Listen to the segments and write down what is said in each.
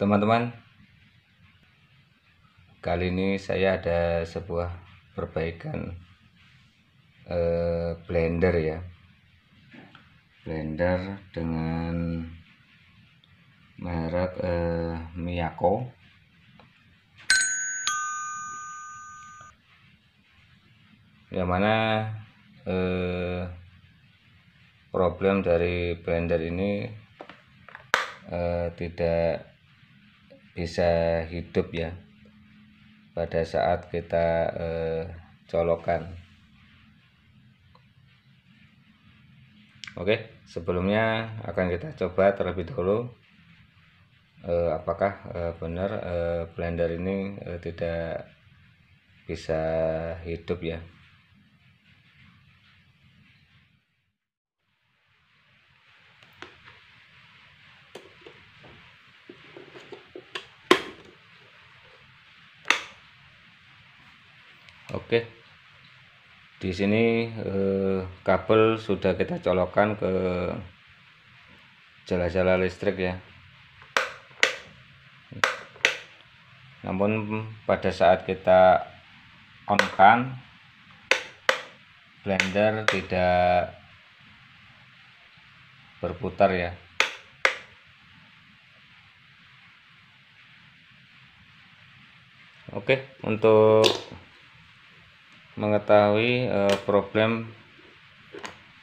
teman-teman kali ini saya ada sebuah perbaikan eh, blender ya. Blender dengan merek eh, Miyako. Yang mana eh, problem dari blender ini eh, tidak bisa hidup ya pada saat kita eh, colokan. Oke sebelumnya akan kita coba terlebih dahulu eh, apakah eh, benar eh, blender ini eh, tidak bisa hidup ya Oke. Di sini eh, kabel sudah kita colokkan ke jala-jala listrik ya. Namun pada saat kita on kan blender tidak berputar ya. Oke, untuk mengetahui uh, problem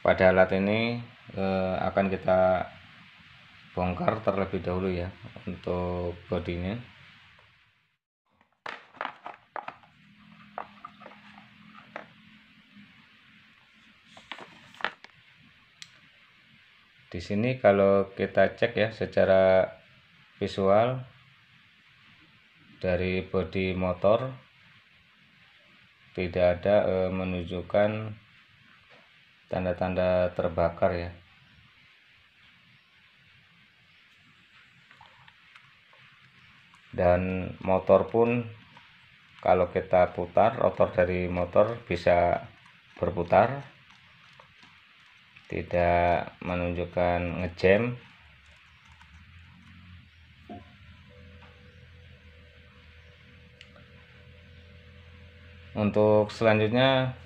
pada alat ini uh, akan kita bongkar terlebih dahulu ya untuk bodinya. Di sini kalau kita cek ya secara visual dari bodi motor tidak ada e, menunjukkan tanda-tanda terbakar ya. Dan motor pun kalau kita putar rotor dari motor bisa berputar tidak menunjukkan ngejam untuk selanjutnya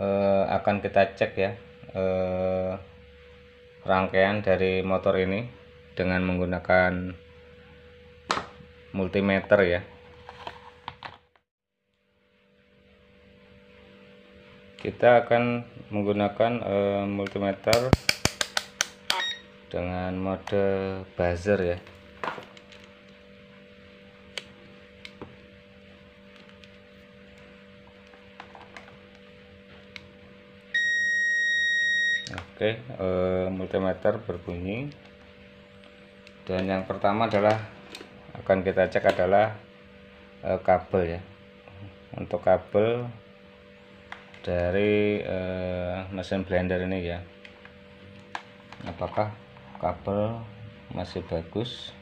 eh, akan kita cek ya eh, rangkaian dari motor ini dengan menggunakan multimeter ya. Kita akan menggunakan eh, multimeter dengan mode buzzer ya Oke, eh, multimeter berbunyi. Dan yang pertama adalah akan kita cek adalah eh, kabel ya. Untuk kabel dari eh, mesin blender ini ya. Apakah kabel masih bagus?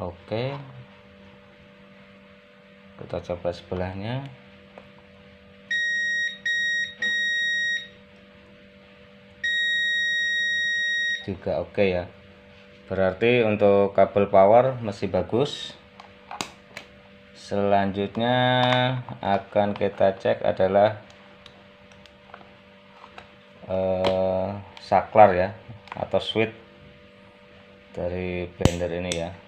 Oke, kita coba sebelahnya. Juga oke okay ya. Berarti untuk kabel power masih bagus. Selanjutnya akan kita cek adalah eh, saklar ya atau switch dari blender ini ya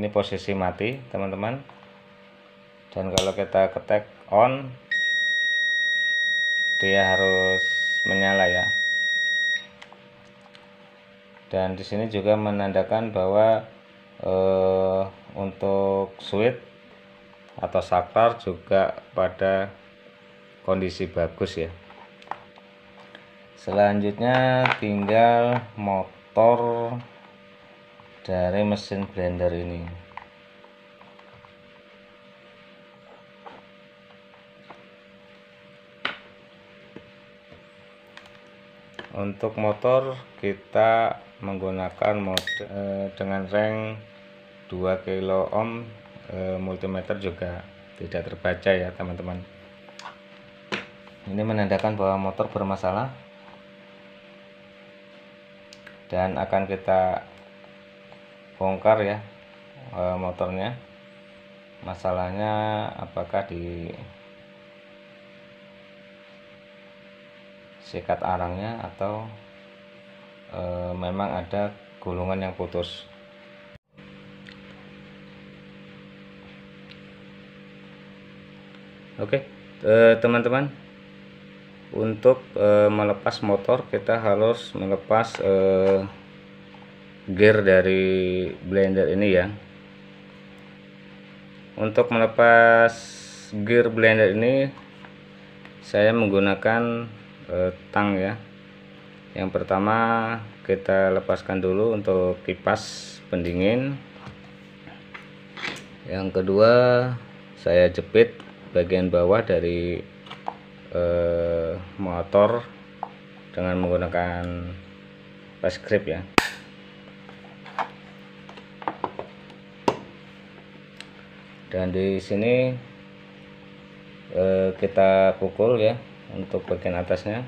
ini posisi mati teman-teman. Dan kalau kita ketek on dia harus menyala ya. Dan di sini juga menandakan bahwa eh, untuk switch atau saklar juga pada kondisi bagus ya. Selanjutnya tinggal motor dari mesin blender ini. Untuk motor kita menggunakan mode eh, dengan rank 2 kilo ohm eh, multimeter juga tidak terbaca ya teman-teman. Ini menandakan bahwa motor bermasalah dan akan kita bongkar ya eh, motornya. Masalahnya apakah di sikat arangnya atau e, memang ada gulungan yang putus? Oke teman-teman untuk e, melepas motor kita harus melepas e, gear dari blender ini ya. Untuk melepas gear blender ini saya menggunakan eh, tang ya. Yang pertama kita lepaskan dulu untuk kipas pendingin. Yang kedua saya jepit bagian bawah dari eh, motor dengan menggunakan pas grip ya dan di sini eh, kita pukul ya untuk bagian atasnya.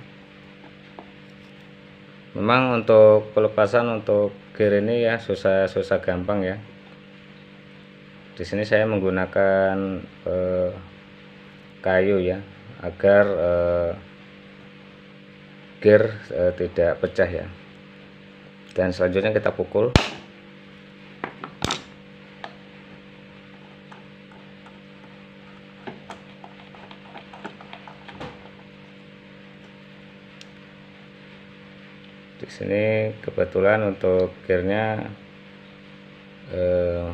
Memang untuk pelepasan untuk gear ini ya susah-susah gampang ya. Di sini saya menggunakan eh, kayu ya agar eh, gear eh, tidak pecah ya. Dan selanjutnya kita pukul sini kebetulan untuk gearnya eh,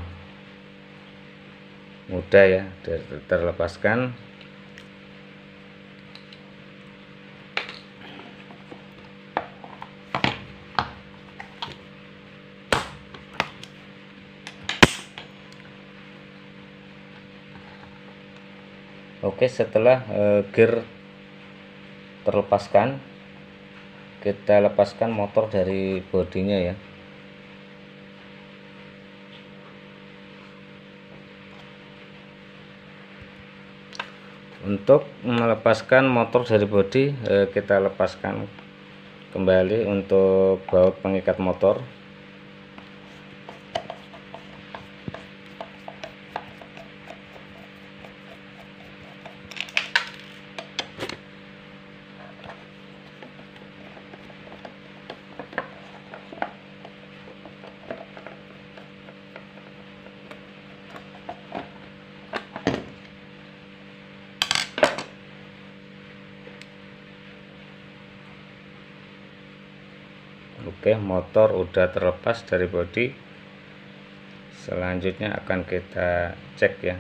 mudah ya ter terlepaskan. Oke setelah eh, gear terlepaskan kita lepaskan motor dari bodinya ya. Untuk melepaskan motor dari bodi eh, kita lepaskan kembali untuk baut pengikat motor Oke motor udah terlepas dari bodi. Selanjutnya akan kita cek ya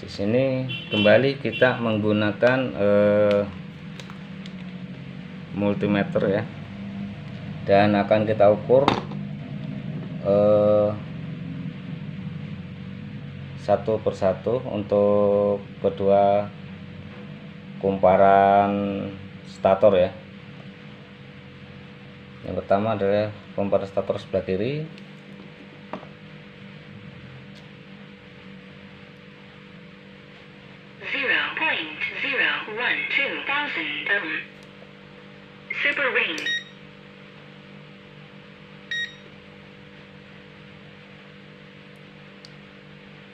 di sini kembali kita menggunakan eh, multimeter ya. Dan akan kita ukur eh, satu persatu untuk kedua kumparan stator ya. Yang pertama adalah kumparan stator sebelah kiri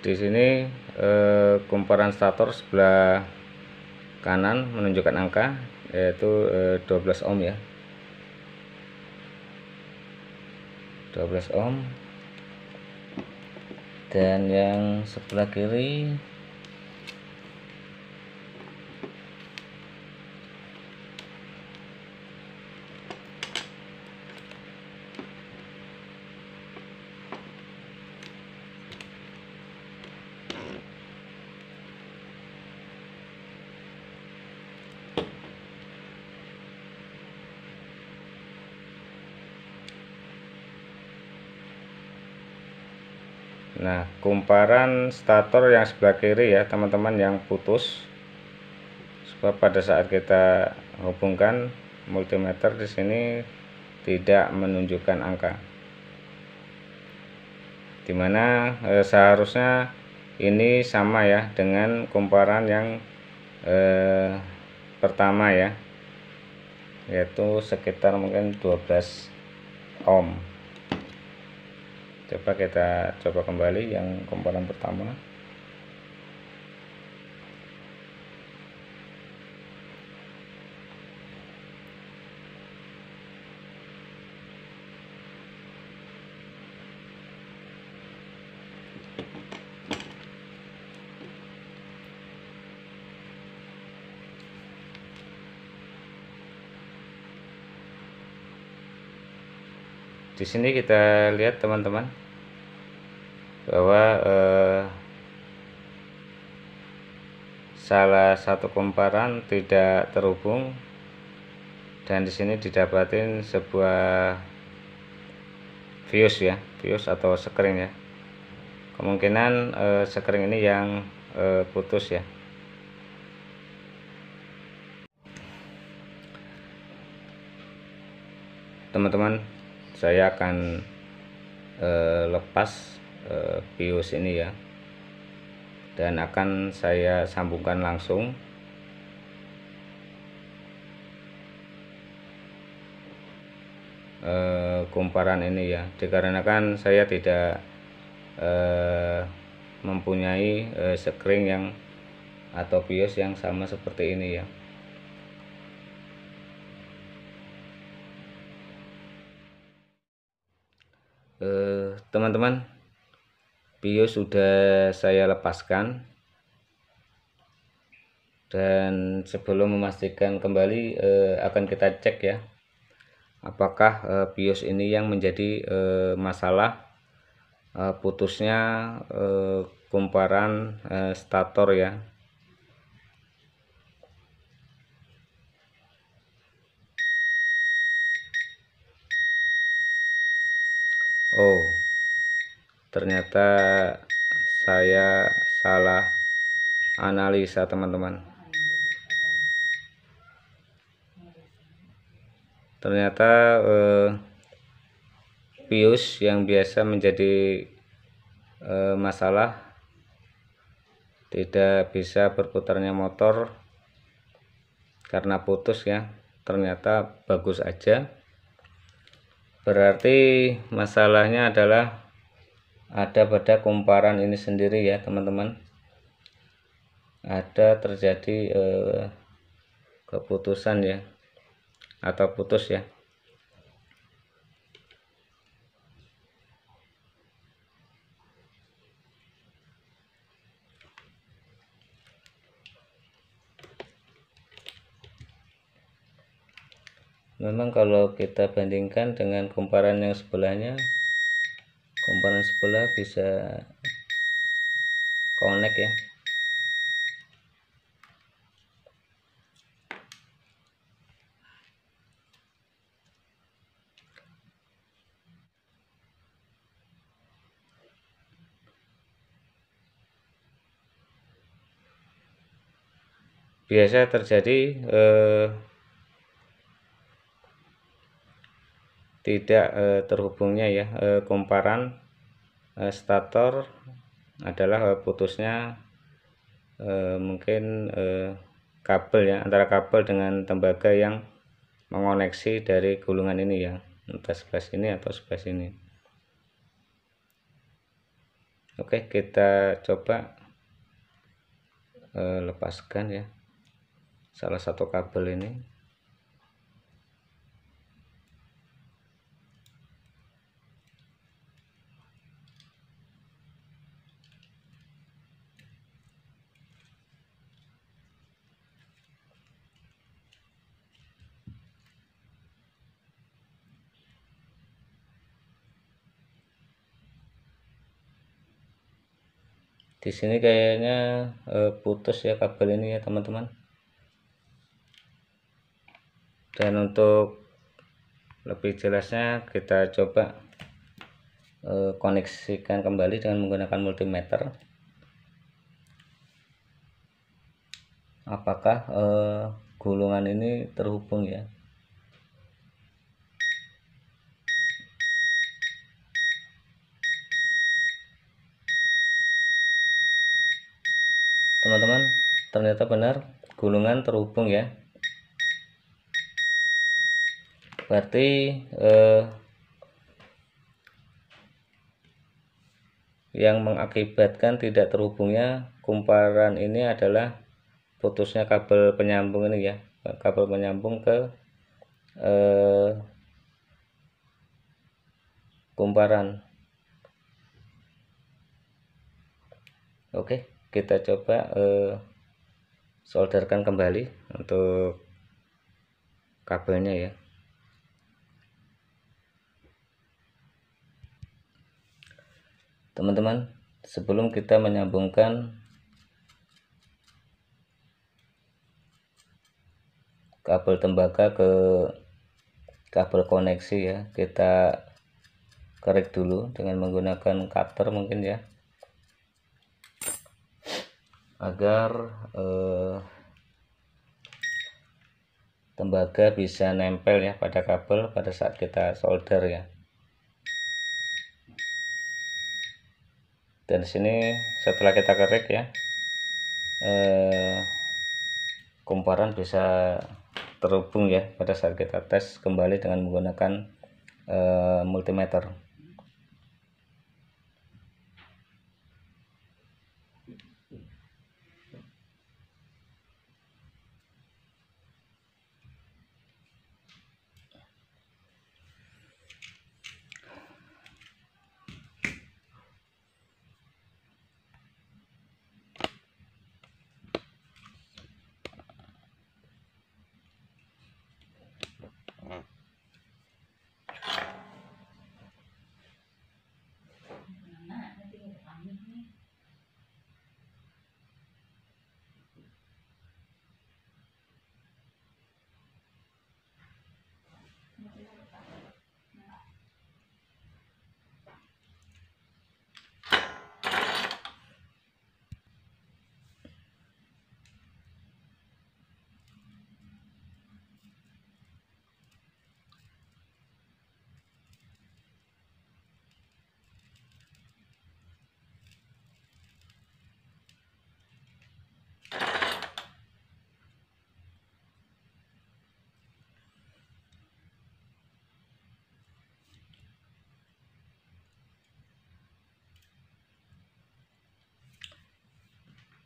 di sini eh, stator sebelah kanan menunjukkan angka yaitu eh, 12 ohm ya. 12 ohm. Dan yang sebelah kiri nah kumparan stator yang sebelah kiri ya teman-teman yang putus. Sebab pada saat kita hubungkan multimeter di sini tidak menunjukkan angka. Di mana eh, seharusnya ini sama ya dengan kumparan yang eh, pertama ya yaitu sekitar mungkin 12 ohm coba kita coba kembali yang komponen pertama di sini kita lihat teman-teman bahwa eh, salah satu kumparan tidak terhubung dan di sini didapatin sebuah fuse ya fuse atau sekring ya. Kemungkinan eh, sekring ini yang eh, putus ya. Teman-teman saya akan eh, lepas eh, BIOS ini ya. Dan akan saya sambungkan langsung. Eh, kumparan ini ya. Dikarenakan saya tidak eh, mempunyai eh, screen yang atau BIOS yang sama seperti ini ya teman-teman BIOS sudah saya lepaskan. Dan sebelum memastikan kembali eh, akan kita cek ya apakah eh, BIOS ini yang menjadi eh, masalah eh, putusnya eh, kumparan eh, stator ya. Oh ternyata saya salah analisa teman-teman. Ternyata eh, BIOS yang biasa menjadi eh, masalah tidak bisa berputarnya motor karena putus ya. Ternyata bagus aja. Berarti masalahnya adalah ada pada kumparan ini sendiri ya teman-teman. Ada terjadi eh, keputusan ya atau putus ya. Memang kalau kita bandingkan dengan kumparan yang sebelahnya kumparan sebelah bisa connect ya. Biasa terjadi eh, tidak eh, terhubungnya ya eh, kumparan eh, stator adalah eh, putusnya eh, mungkin eh, kabel ya antara kabel dengan tembaga yang mengoneksi dari gulungan ini ya entah sebelah sini atau sebelah sini. Oke kita coba eh, lepaskan ya salah satu kabel ini di sini kayaknya eh, putus ya kabel ini ya teman-teman. Dan untuk lebih jelasnya kita coba eh, koneksikan kembali dengan menggunakan multimeter. Apakah eh, gulungan ini terhubung ya teman-teman. Ternyata benar gulungan terhubung ya. Berarti eh, yang mengakibatkan tidak terhubungnya kumparan ini adalah putusnya kabel penyambung ini ya. Kabel penyambung ke eh, kumparan. Oke kita coba eh, solderkan kembali untuk kabelnya ya. Teman-teman sebelum kita menyambungkan kabel tembaga ke kabel koneksi ya kita kerik dulu dengan menggunakan cutter mungkin ya agar eh, tembaga bisa nempel ya pada kabel pada saat kita solder ya. Dan sini setelah kita kerik ya eh, kumparan bisa terhubung ya pada saat kita tes kembali dengan menggunakan eh, multimeter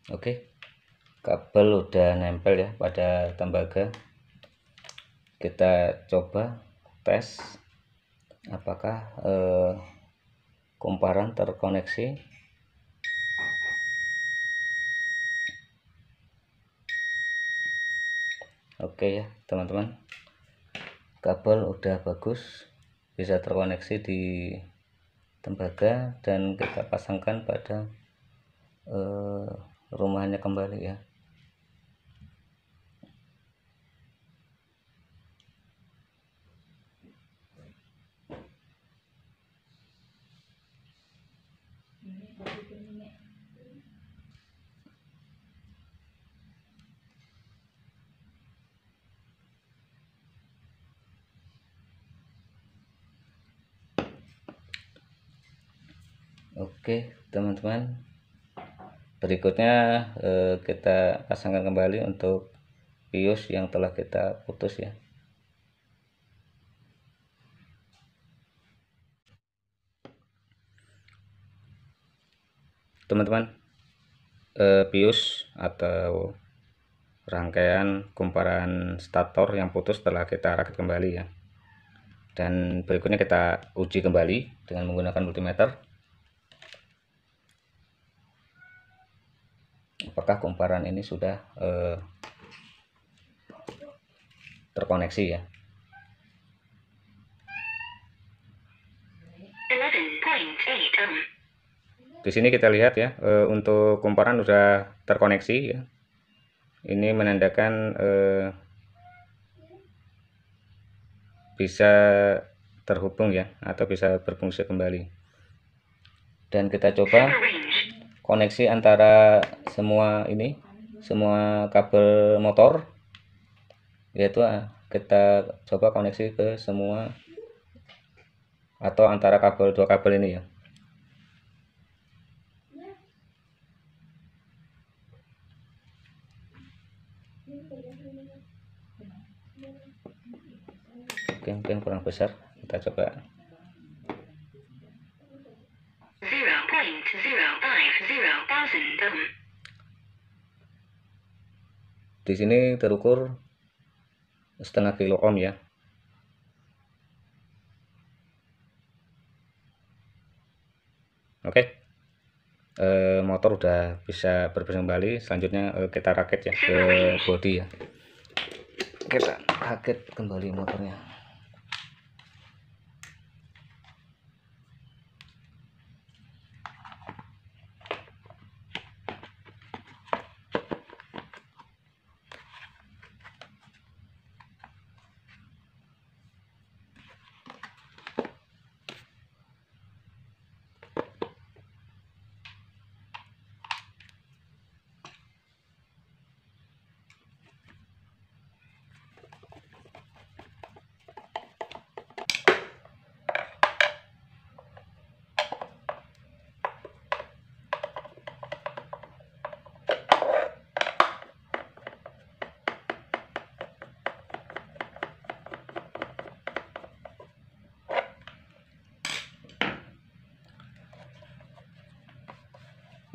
Oke, kabel udah nempel ya pada tembaga. Kita coba tes apakah eh, kumparan terkoneksi. Oke ya, teman-teman. Kabel udah bagus, bisa terkoneksi di tembaga dan kita pasangkan pada eh, rumahnya kembali ya. Oke teman-teman berikutnya eh, kita pasangkan kembali untuk bios yang telah kita putus ya. Teman-teman eh, atau rangkaian kumparan stator yang putus telah kita rakit kembali ya. Dan berikutnya kita uji kembali dengan menggunakan multimeter apakah kumparan ini sudah eh, terkoneksi ya 11.8 ohm. di sini kita lihat ya eh, untuk kumparan sudah terkoneksi ya ini menandakan eh, bisa terhubung ya atau bisa berfungsi kembali dan kita coba. Koneksi antara semua ini semua kabel motor yaitu ah, kita coba koneksi ke semua atau antara kabel dua kabel ini ya. Oke, mungkin kurang besar kita coba di sini terukur setengah kilo ohm ya. Oke. Eh, motor udah bisa berfungsi kembali. Selanjutnya eh, kita rakit ya ke body ya. Kita rakit kembali motornya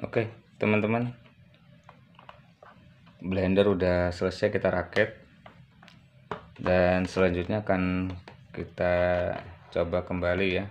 Oke, teman-teman. Blender udah selesai kita rakit. Dan selanjutnya akan kita coba kembali ya.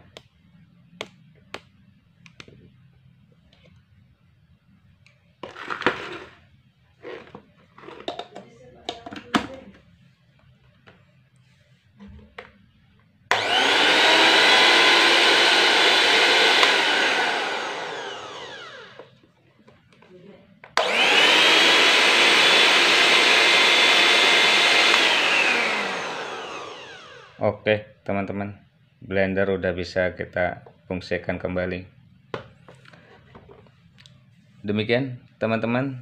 Oke, teman-teman. Blender udah bisa kita fungsikan kembali. Demikian, teman-teman.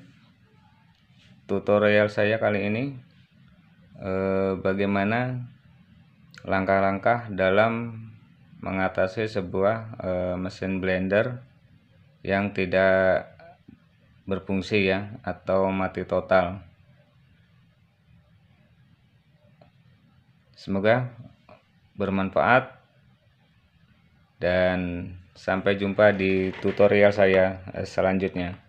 Tutorial saya kali ini eh, bagaimana langkah-langkah dalam mengatasi sebuah eh, mesin blender yang tidak berfungsi ya atau mati total. Semoga bermanfaat dan sampai jumpa di tutorial saya eh, selanjutnya.